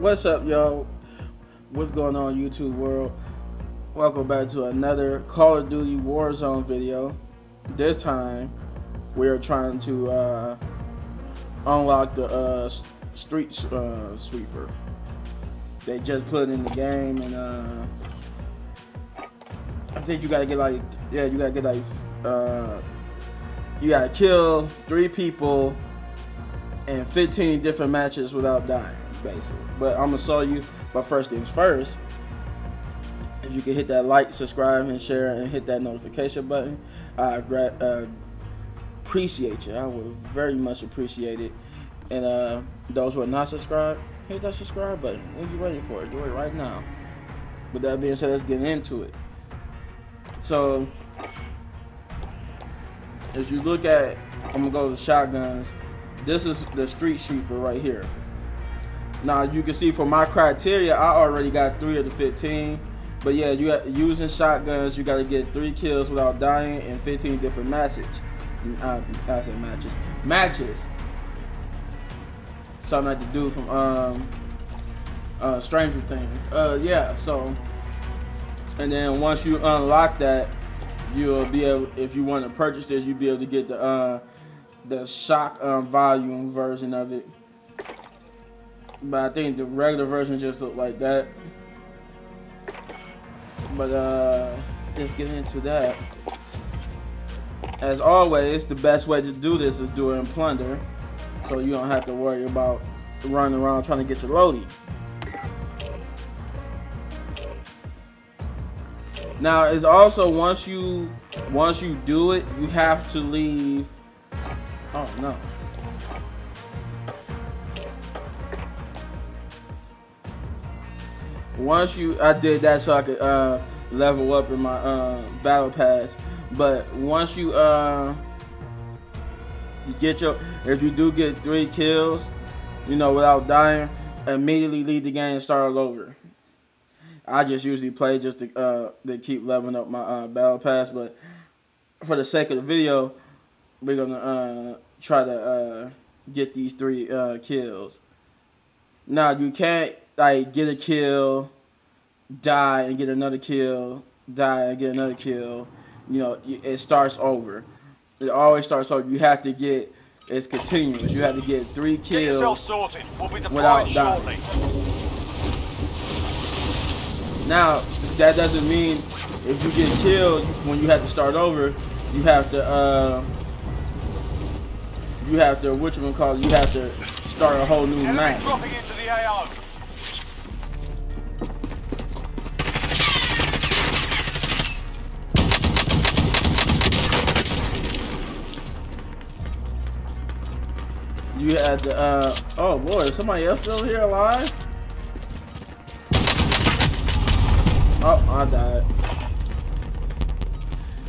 What's up, y'all? What's going on, YouTube world? Welcome back to another Call of Duty Warzone video. This time, we are trying to uh, unlock the uh, street uh, sweeper. They just put in the game, and uh, I think you gotta get like, yeah, you gotta get like, uh, you gotta kill three people in 15 different matches without dying, basically. But I'm gonna show you. But first things first, if you can hit that like, subscribe, and share, and hit that notification button, I uh, appreciate you. I would very much appreciate it. And uh, those who are not subscribed, hit that subscribe button. What are you waiting for? Do it right now. With that being said, let's get into it. So, as you look at, I'm gonna go to shotguns. This is the street sweeper right here. Now you can see for my criteria, I already got three of the 15. But yeah, you using shotguns, you got to get three kills without dying in 15 different matches. Uh, I said matches. Matches. Something like the dude from um, uh, Stranger Things. Uh, yeah. So, and then once you unlock that, you'll be able. If you want to purchase this, you'll be able to get the uh, the shock um, volume version of it. But I think the regular version just look like that. But uh, let's get into that. As always, the best way to do this is do it in plunder, so you don't have to worry about running around trying to get your loadie. Now, it's also once you once you do it, you have to leave. Oh no. Once you I did that so I could uh, level up in my uh, battle pass. But once you uh, you get your if you do get three kills, you know, without dying, immediately leave the game and start all over. I just usually play just to uh, to keep leveling up my uh, battle pass, but for the sake of the video, we're gonna uh, try to uh, get these three uh, kills. Now you can't like get a kill, die and get another kill, die and get another kill. You know, it starts over. It always starts over. You have to get it's continuous. You have to get three kills we'll be without dying. Now, that doesn't mean if you get killed when you have to start over, you have to uh you have to which one call you have to start a whole new match. You had the, uh, oh boy, is somebody else still here alive? Oh, I died.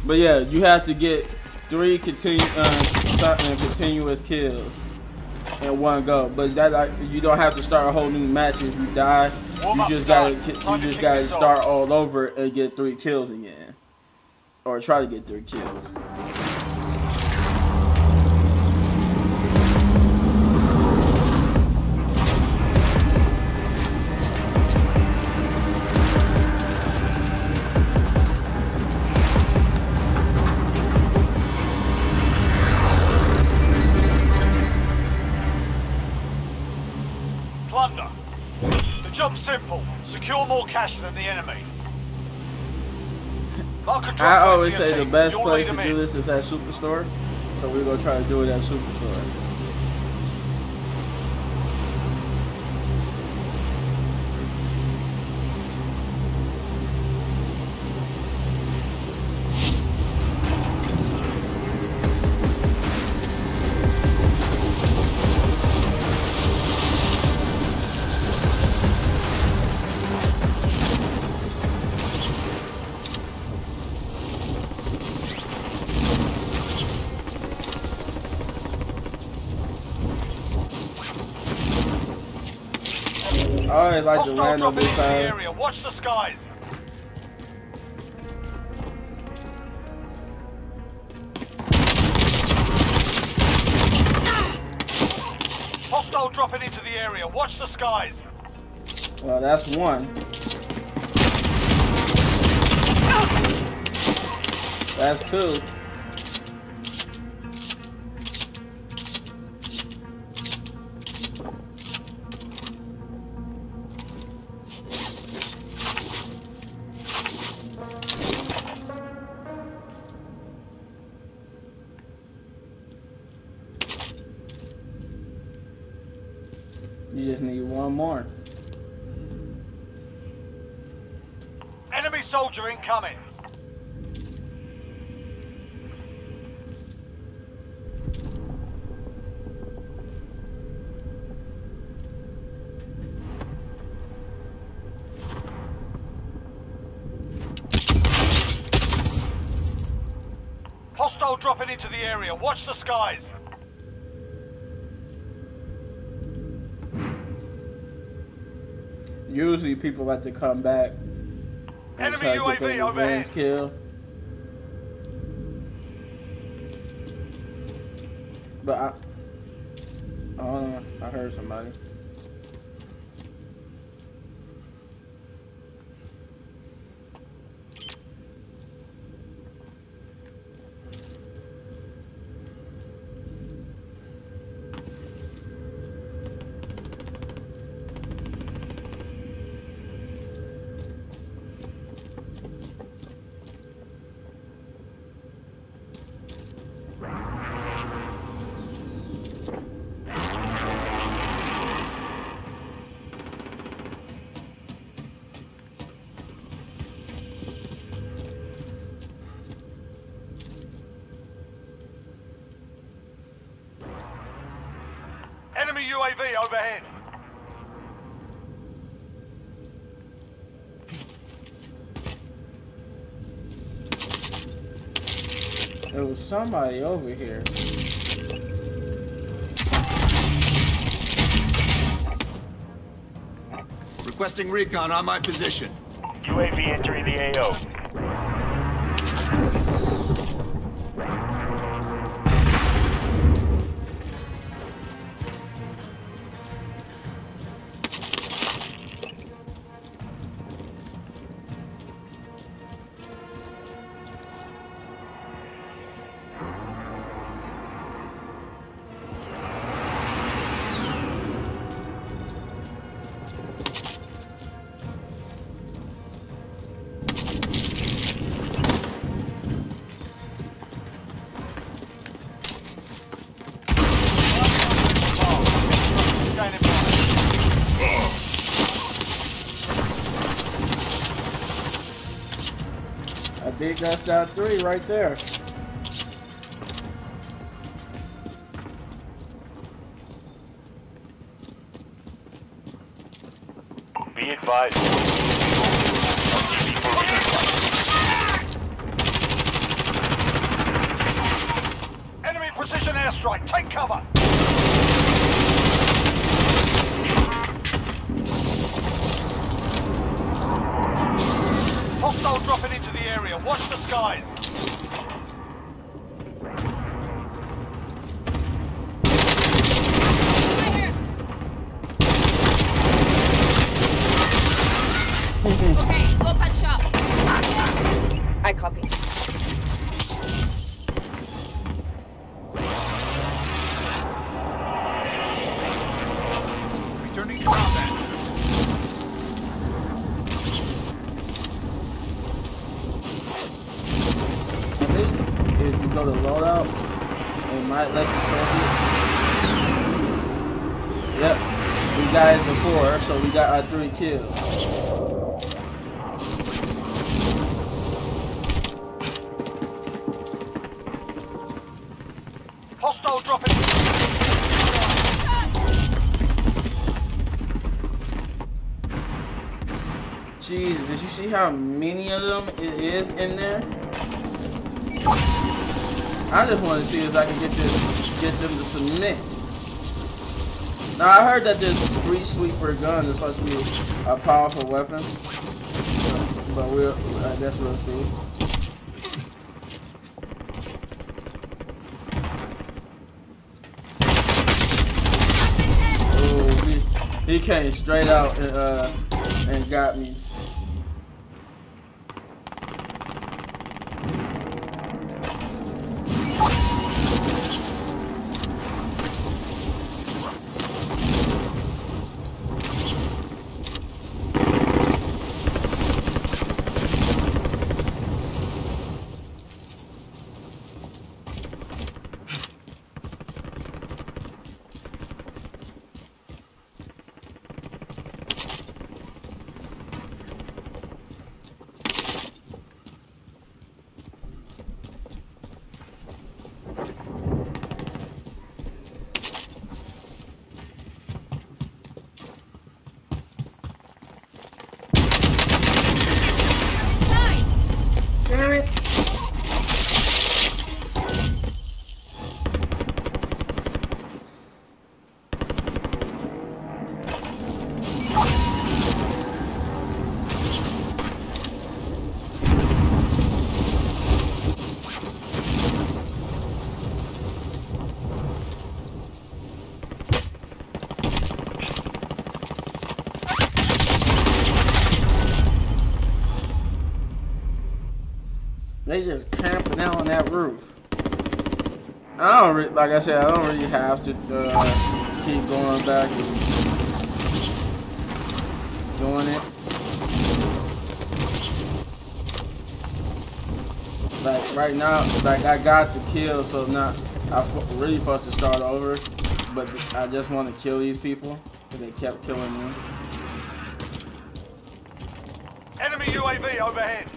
But yeah, you have to get three continu uh, continuous kills in one go. But that like, you don't have to start a whole new match if you die. You just gotta you just gotta start all over and get three kills again, or try to get three kills. Enemy. I always say the best place to do this is at Superstore, so we're gonna try to do it at Superstore. Always like to land on this side. Area. Watch the skies. Hostile dropping into the area. Watch the skies. Well, that's one. That's two. Soldier incoming. Hostile dropping into the area. Watch the skies. Usually people like to come back Enemy try to get UAV overhead. kill. But I, I don't know. I heard somebody. Somebody over here. Requesting recon on my position. UAV entering the AO. That's that three right there. Think if you go to loadout, it might let you check it. Yep. We got it before, so we got our three kills. Hostile dropping. Jesus, did you see how many of them it is in there? I just want to see if I can get this, get them to submit. Now I heard that this street sweeper gun is supposed to be a powerful weapon, but we'll, I guess we'll see. Ooh, he, He came straight out and, uh, and got me. That roof. I don't re- like I said, I don't really have to uh, keep going back and doing it. Like right now, like I got the kill, so now I really supposed to start over. But I just want to kill these people because they kept killing me. Enemy UAV overhead.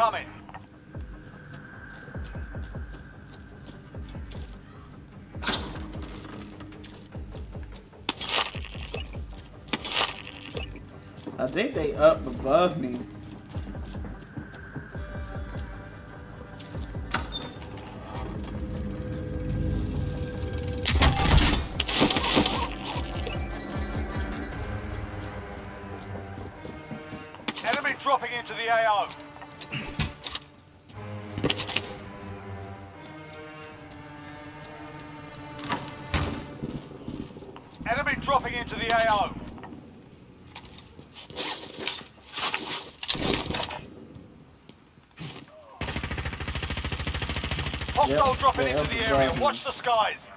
Incoming. Hostile Yep, dropping they're into the area. Watch the skies.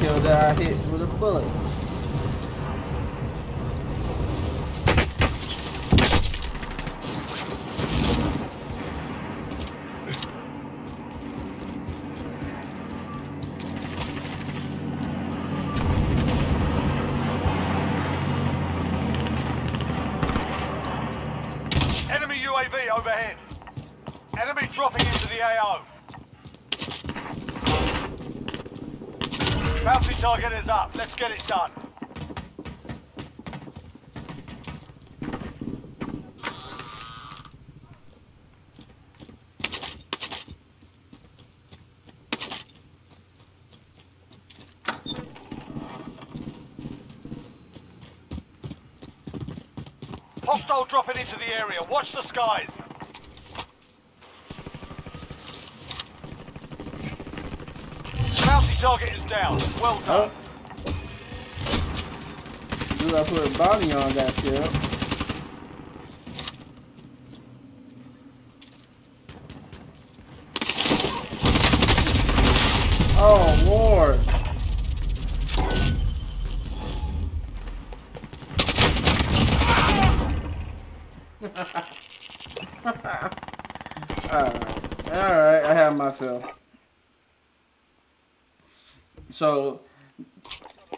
Killed that I hit with a bullet. Watch the skies! Bounty target is down. Well done. Do I put a body on that ship.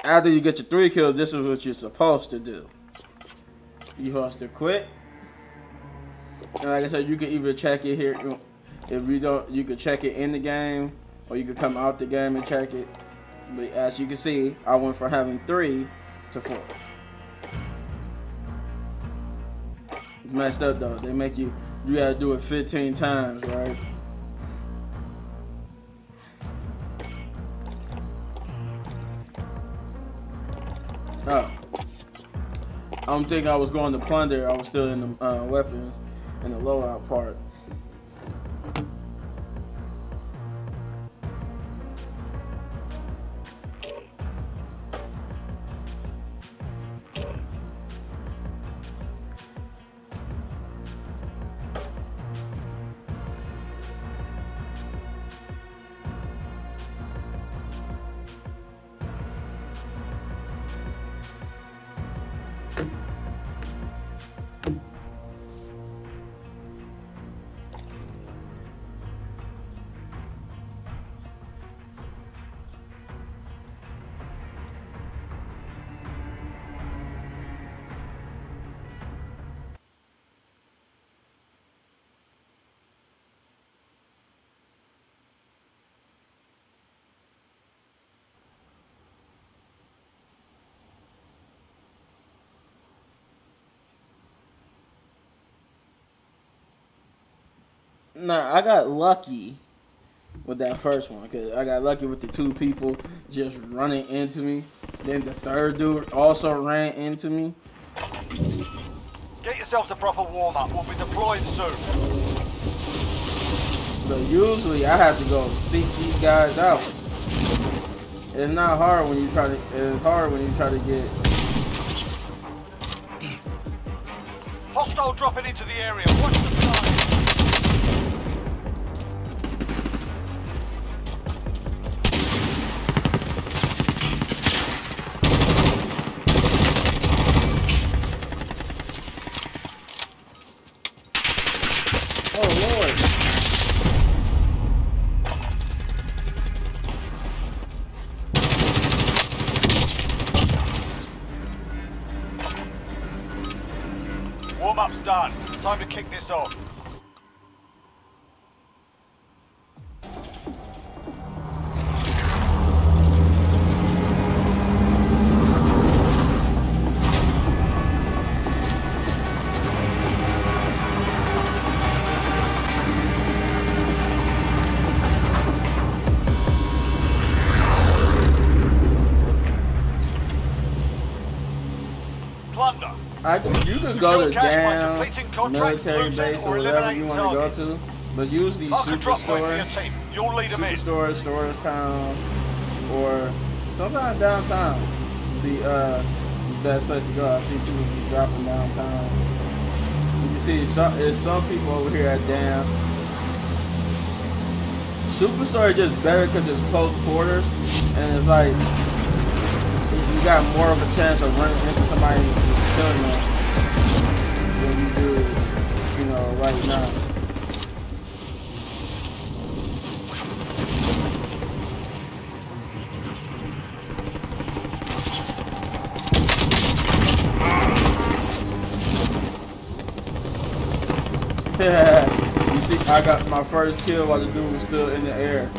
After you get your three kills, this is what you're supposed to do. You supposed to quit. And like I said, you can either check it here. If you don't, you could check it in the game, or you could come out the game and check it. But as you can see, I went from having three to four. Messed up though. They make you you gotta do it 15 times, right? I don't think I was going to plunder. I was still in the uh, weapons in the loadout part. Nah, I got lucky with that first one because I got lucky with the two people just running into me. Then the third dude also ran into me. Get yourselves a proper warm-up. We'll be deploying soon. But usually I have to go seek these guys out. It's not hard when you try to. It's hard when you try to get. Hostile dropping into the area. Watch the Oh, Warm-up's done. Time to kick this off. Can, go to down military base or whatever you want to go to, but use the Mark a drop point for your superstore. You'll lead them in. superstore, storage town, or sometimes downtown. The uh, best place to go. I see people be dropping downtown. You can see some, there's some people over here at damn. Superstore is just better because it's close quarters, and it's like you got more of a chance of running into somebody and killing them right now. you see, I got my first kill while the dude was still in the air.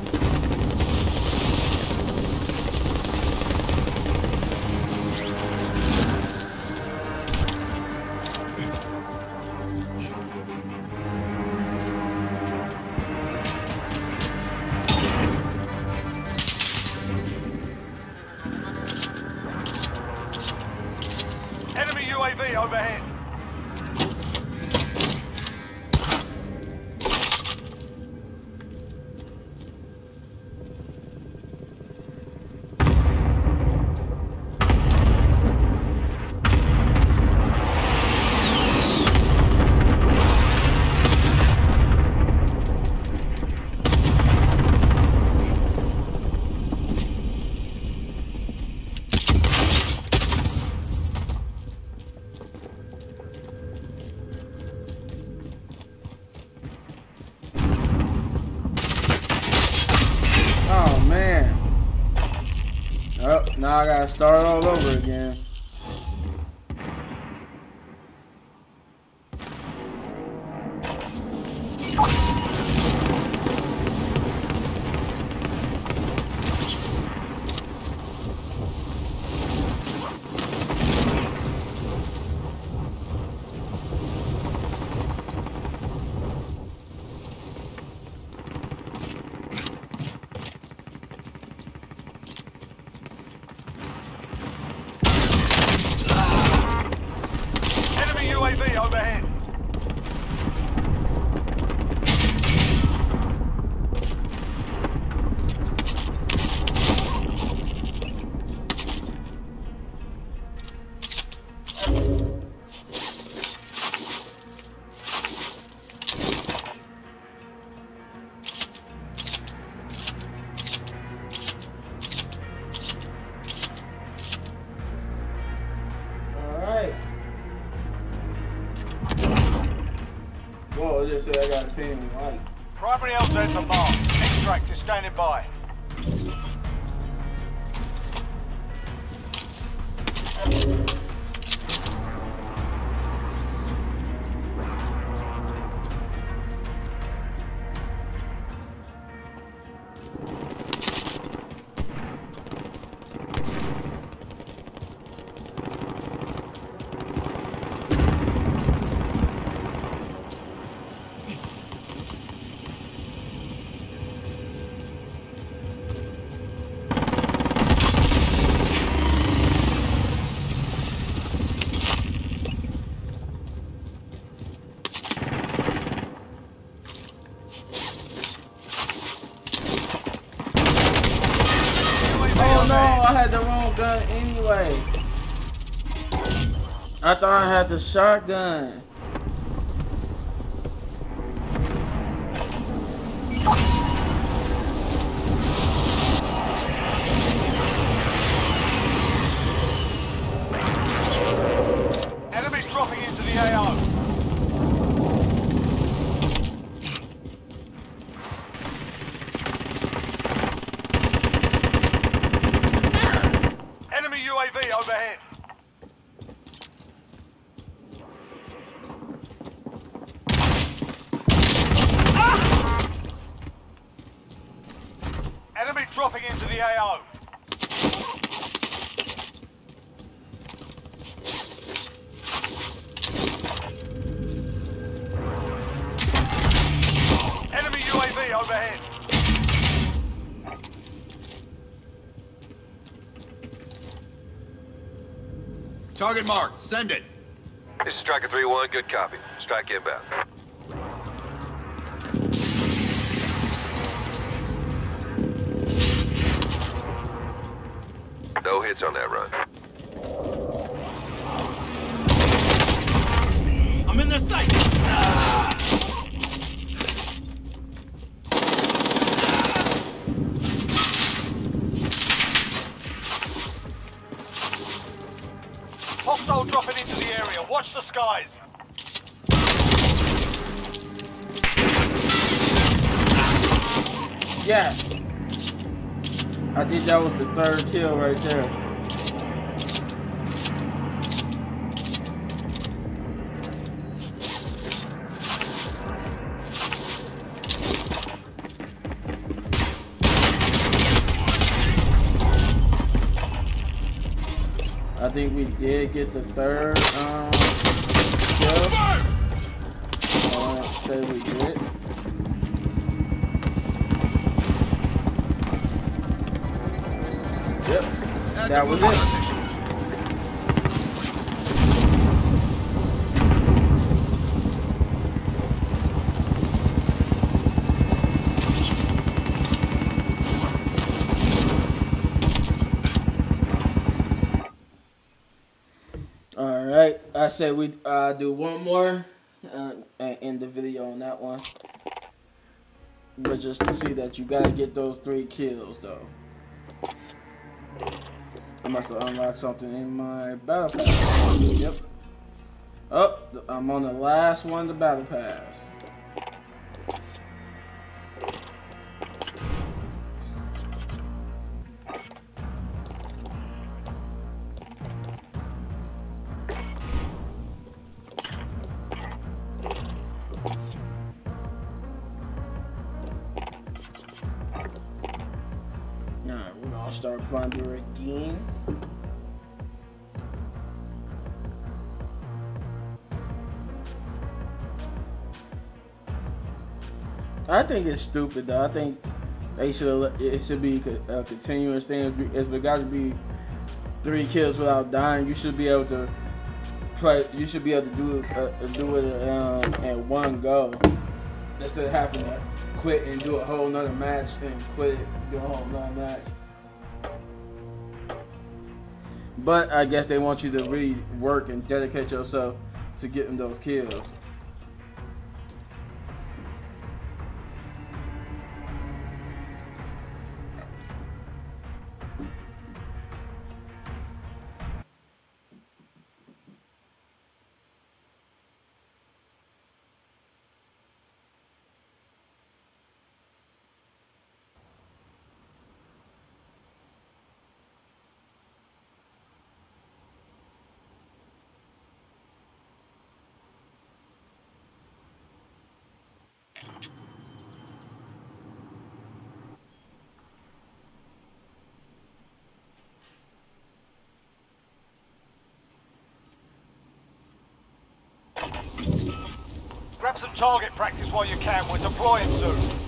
I had the wrong gun anyway. I thought I had the shotgun. Target marked. Send it. This is Striker 3-1, good copy. Strike inbound. Watch the skies. Yes. I think that was the third kill right there. I think we did get the third um, was it. All right, I say we uh, do one more uh, and end the video on that one. But just to see that you gotta get those three kills though. I must have unlocked something in my battle pass. Yep. Oh, I'm on the last one, the battle pass. Think it's stupid though. I think they should it should be a continuous thing. If it got to be three kills without dying, you should be able to play. You should be able to do it uh, do it um, at one go instead of having to quit and do a whole nother match and quit do a whole nother match. But I guess they want you to really work and dedicate yourself to getting those kills. Grab some target practice while you can. We're deploying soon.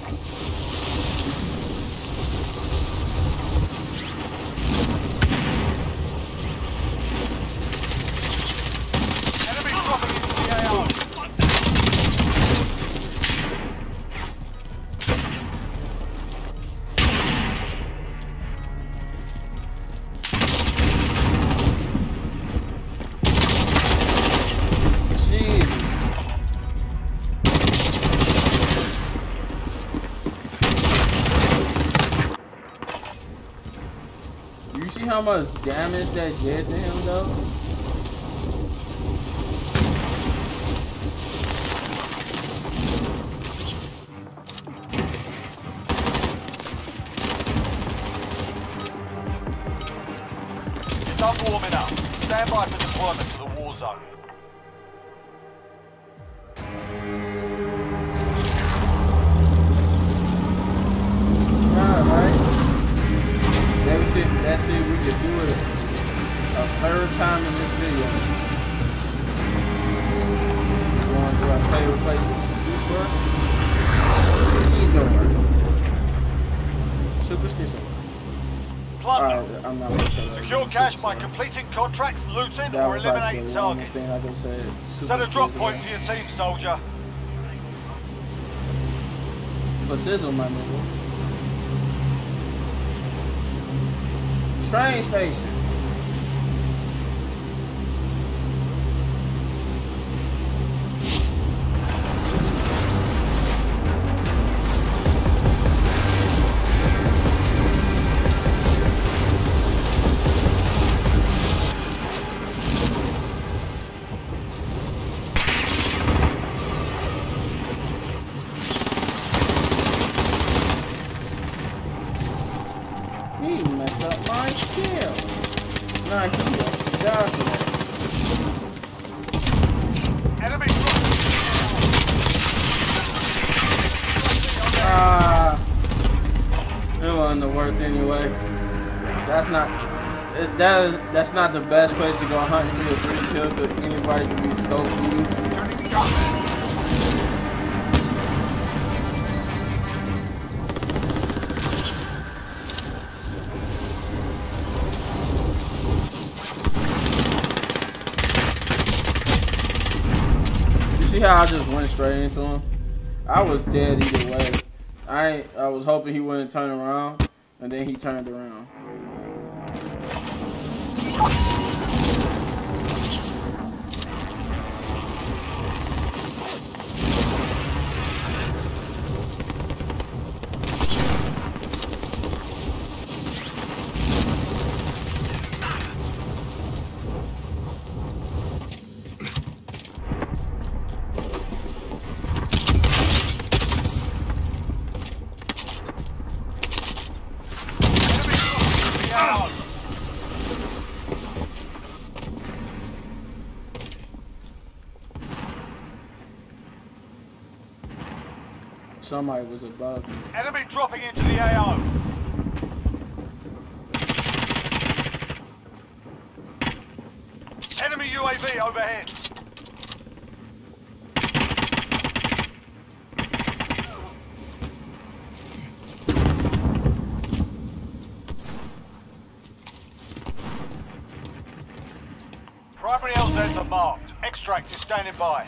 How much damage that did to him though? You're warming up. Stand by for deployment to the war zone. Time in this video. Going to our favorite places. Super. He's over. Superstition. Plunder. Alright, I'm not gonna say that. Secure cash by completing contracts, looting, or was like eliminating targets. thing I could say. Set a drop point for your team, soldier. For sizzle, my nigga. Train station. That's not the best place to go hunting for your three kills. Cause anybody can be you. You see how I just went straight into him? I was dead either way. I I was hoping he wouldn't turn around, and then he turned around. somebody was above. Enemy dropping into the AO. Enemy UAV overhead. Primary LZs are marked. Extract is standing by.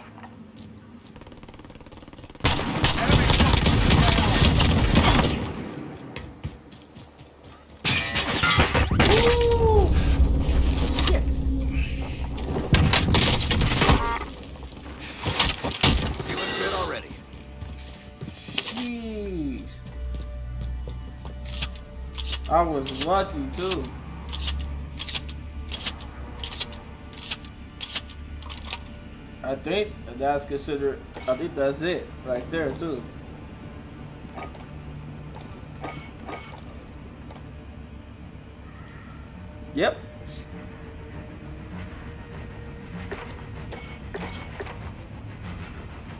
Lucky too. I think that's considered. I think that's it right there too. Yep.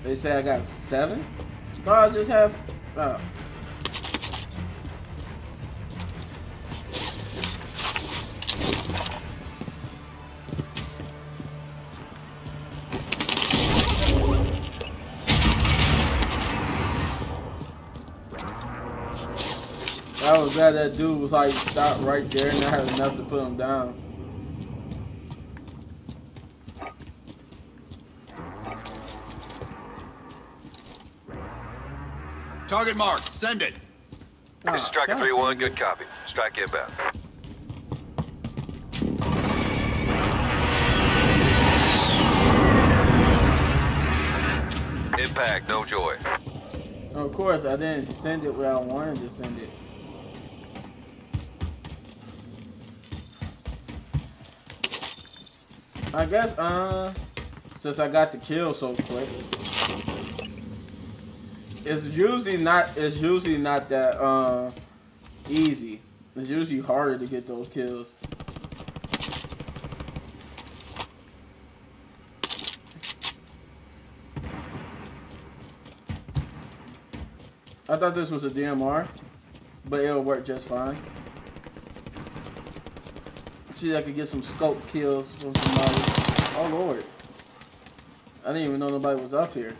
They say I got seven. No, I just have. Oh. Glad that dude was like stopped right there and I had enough to put him down. Target marked. Send it. This is Ah, Striker 3-1, good copy. Strike inbound. Impact, no joy. Of course, I didn't send it where I wanted to send it. I guess, uh, since I got the kill so quick, it's usually not. It's usually not that uh easy. It's usually harder to get those kills. I thought this was a DMR, but it'll work just fine. See I could get some scope kills from somebody. Oh lord. I didn't even know nobody was up here.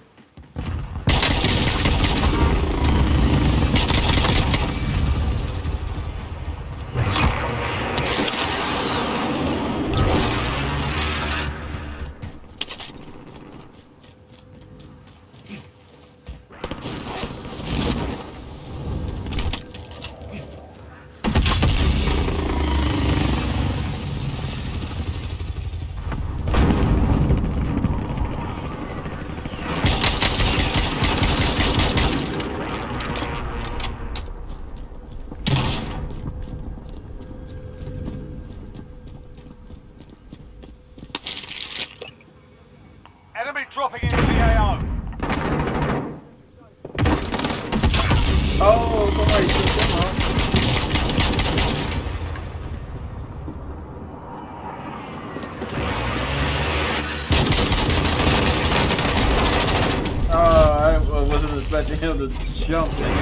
Enemy dropping into the AO. Oh, somebody took them off. Oh, I wasn't expecting him to jump in.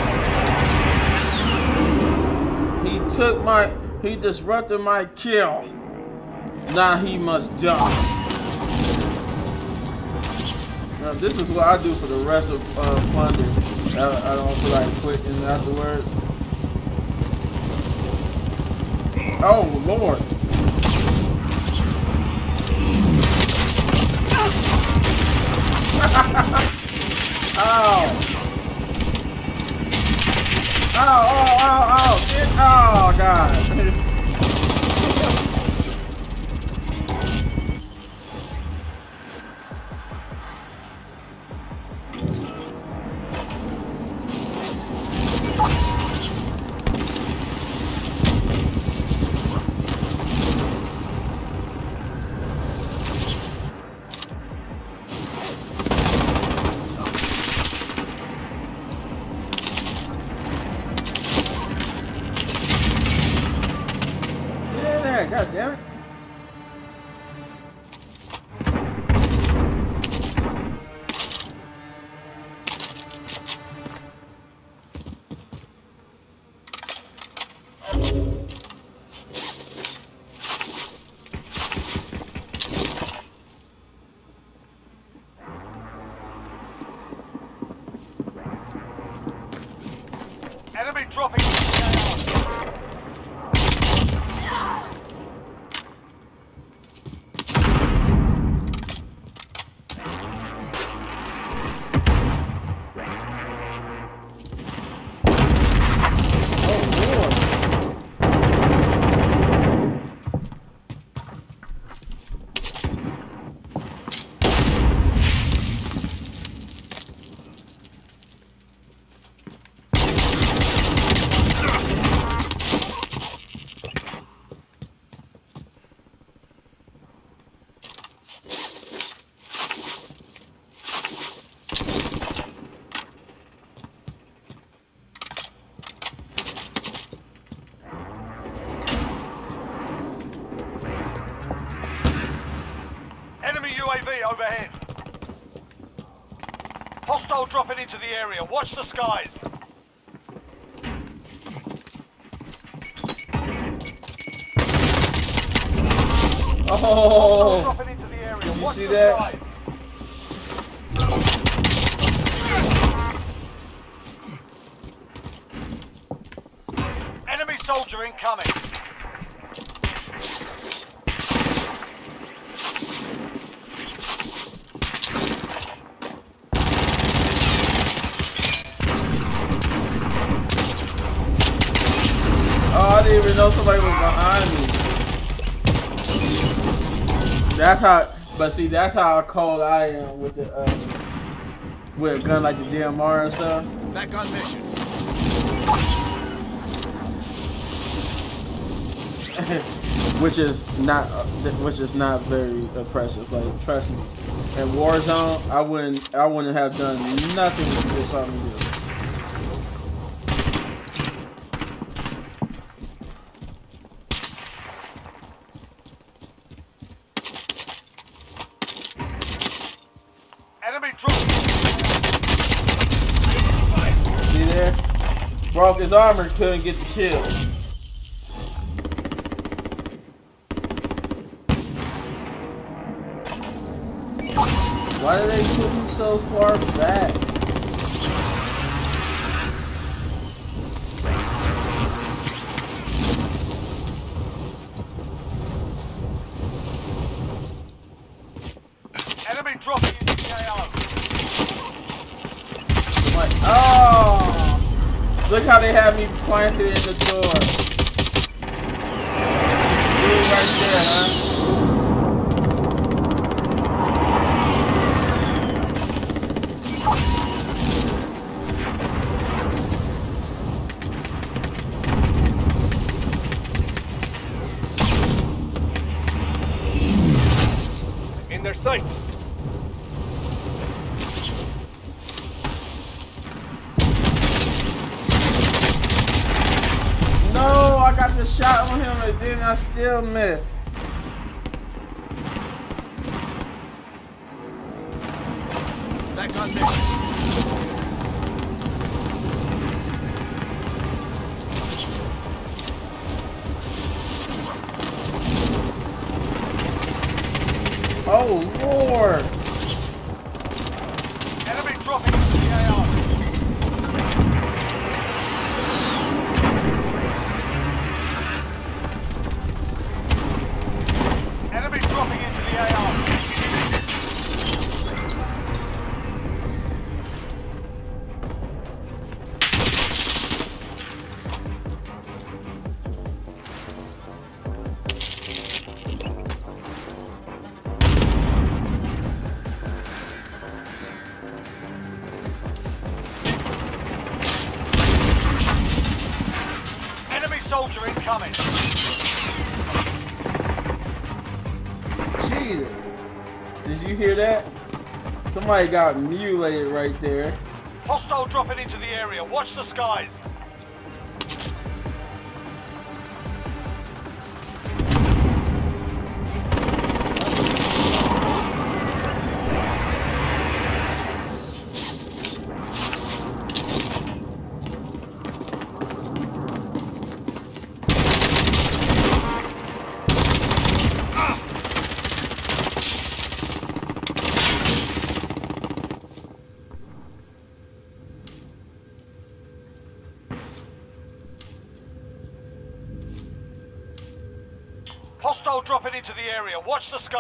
He took my, he disrupted my kill. Now he must die. Now, this is what I do for the rest of uh, Plunder. I, I don't feel like quitting afterwards. Oh, Lord. Ow. Ow, ow, ow, ow. Get, oh, God. Into the area. Watch the skies. Oh, Dropping into the area. Did you Watch see that? skies. Enemy soldier incoming. oh, I didn't know somebody was behind me. That's how, but see, that's how cold I am with the, uh, with a gun like the DMR and stuff. Back on mission. which is not uh, which is not very impressive. Like trust me, in Warzone, I wouldn't I wouldn't have done nothing with this something to do. Enemy dropping. See there? Broke his armor, couldn't get the kill. Why did they put him so far back? Enemy dropping into the AO. Like, oh! Look how they have me planted in the door. Dude, right there, huh? I still soldier incoming. Jesus. Did you hear that? Somebody got mutilated right there. Hostile dropping into the area. Watch the skies.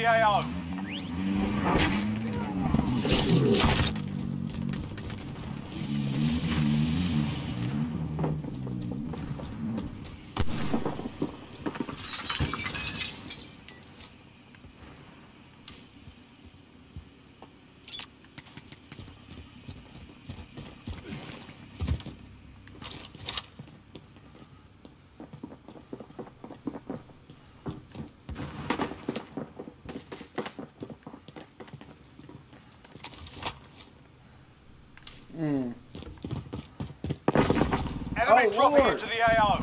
dropping into the AO. Enemy dropping Lord. into the AO.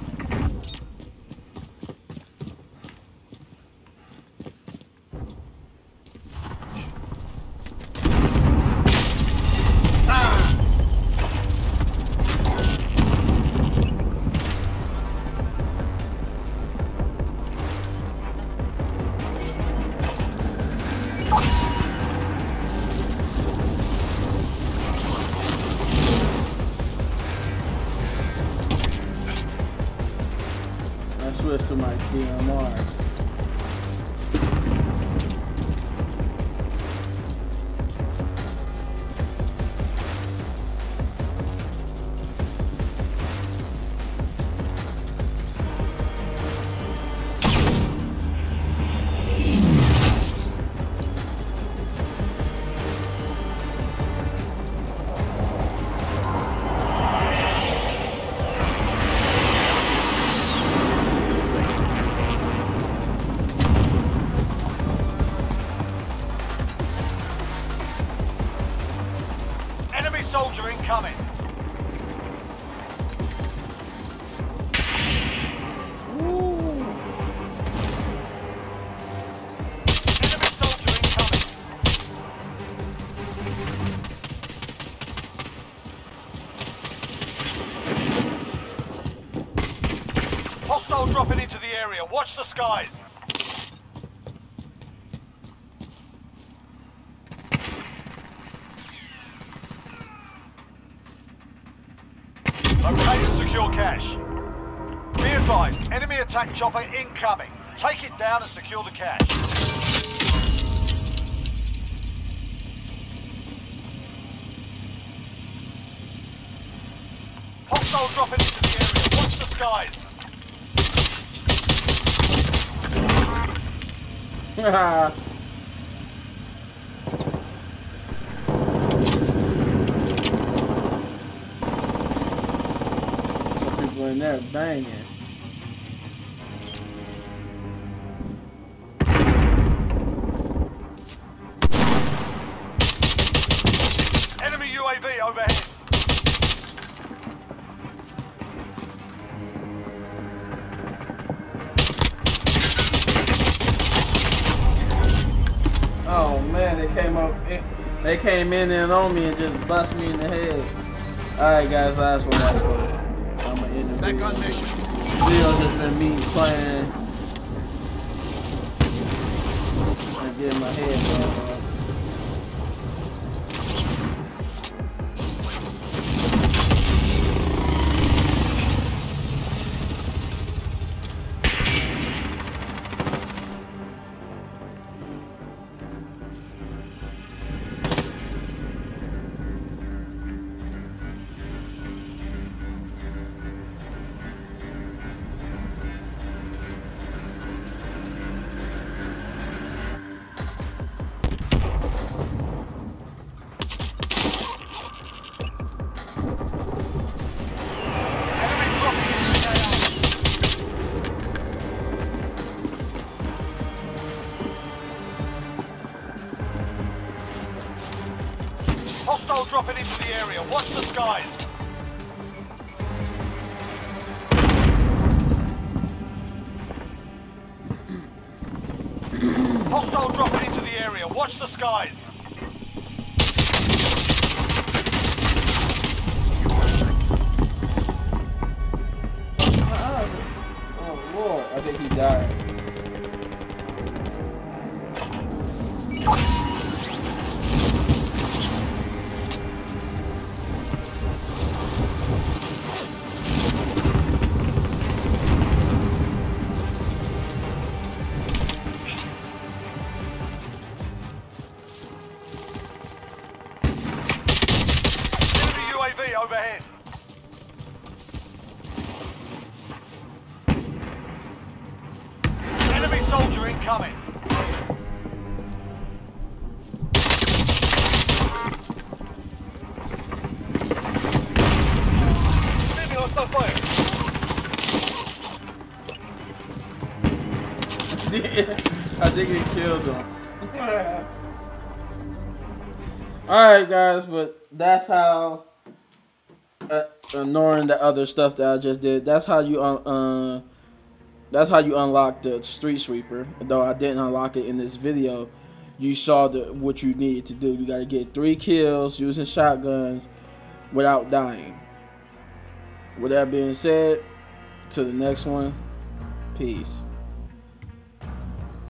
Skies. Secure cash. Be advised, enemy attack chopper incoming. Take it down and secure the Enemy UAV overhead. Oh man, they came up. In, they came in and on me and just bust me in the head. All right, guys, that's what that's for. I'm gonna end the Back video. on mission. Video just been me playing. and getting my head blown area. Watch the skies. Oh lord, I think he died. Other stuff that I just did. That's how you uh, that's how you unlock the street sweeper. Though I didn't unlock it in this video, you saw the what you needed to do. You got to get three kills using shotguns without dying. With that being said, to the next one, peace.